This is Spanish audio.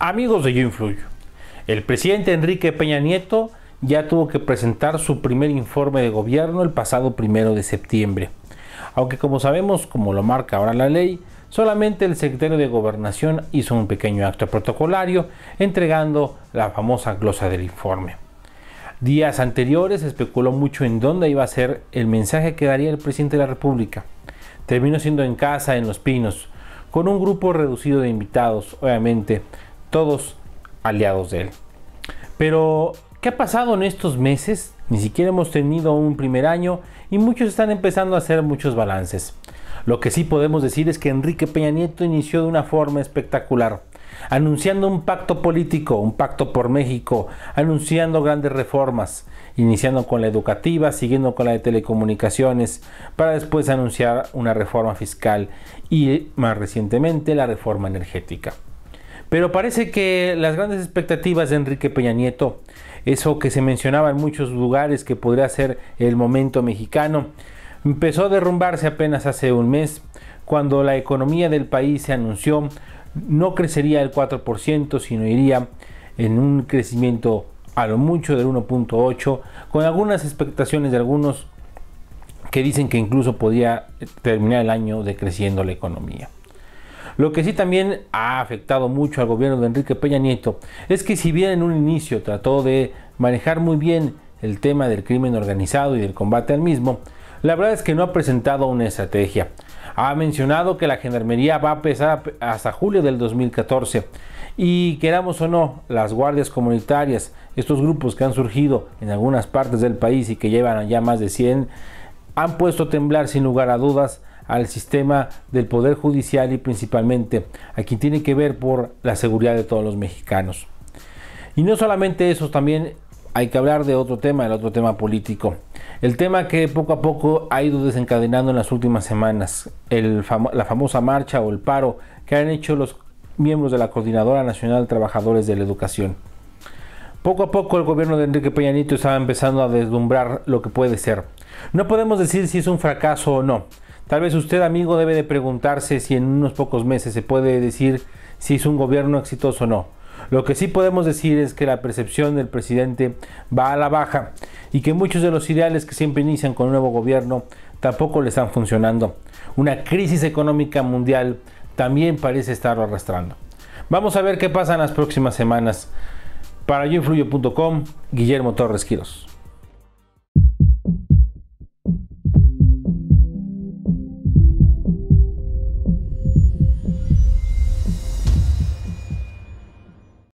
Amigos de Yo Influyo, el presidente Enrique Peña Nieto ya tuvo que presentar su primer informe de gobierno el pasado primero de septiembre. Aunque como sabemos, como lo marca ahora la ley, solamente el secretario de Gobernación hizo un pequeño acto protocolario entregando la famosa glosa del informe. Días anteriores especuló mucho en dónde iba a ser el mensaje que daría el presidente de la República. Terminó siendo en casa, en Los Pinos, con un grupo reducido de invitados, obviamente, todos aliados de él. Pero, ¿qué ha pasado en estos meses? Ni siquiera hemos tenido un primer año y muchos están empezando a hacer muchos balances. Lo que sí podemos decir es que Enrique Peña Nieto inició de una forma espectacular, anunciando un pacto político, un pacto por México, anunciando grandes reformas, iniciando con la educativa, siguiendo con la de telecomunicaciones, para después anunciar una reforma fiscal y más recientemente la reforma energética. Pero parece que las grandes expectativas de Enrique Peña Nieto, eso que se mencionaba en muchos lugares que podría ser el momento mexicano, empezó a derrumbarse apenas hace un mes, cuando la economía del país se anunció no crecería el 4%, sino iría en un crecimiento a lo mucho del 1.8, con algunas expectaciones de algunos que dicen que incluso podría terminar el año decreciendo la economía. Lo que sí también ha afectado mucho al gobierno de Enrique Peña Nieto es que si bien en un inicio trató de manejar muy bien el tema del crimen organizado y del combate al mismo, la verdad es que no ha presentado una estrategia. Ha mencionado que la gendarmería va a empezar hasta julio del 2014 y queramos o no, las guardias comunitarias, estos grupos que han surgido en algunas partes del país y que llevan ya más de 100, han puesto a temblar sin lugar a dudas al sistema del Poder Judicial y principalmente a quien tiene que ver por la seguridad de todos los mexicanos. Y no solamente eso, también hay que hablar de otro tema, el otro tema político. El tema que poco a poco ha ido desencadenando en las últimas semanas, la famosa marcha o el paro que han hecho los miembros de la Coordinadora Nacional de Trabajadores de la Educación. Poco a poco el gobierno de Enrique Peña Nieto estaba empezando a deslumbrar lo que puede ser. No podemos decir si es un fracaso o no, Tal vez usted, amigo, debe de preguntarse si en unos pocos meses se puede decir si es un gobierno exitoso o no. Lo que sí podemos decir es que la percepción del presidente va a la baja y que muchos de los ideales que siempre inician con un nuevo gobierno tampoco le están funcionando. Una crisis económica mundial también parece estarlo arrastrando. Vamos a ver qué pasa en las próximas semanas. Para yoinfluyo.com, Guillermo Torres Quiros.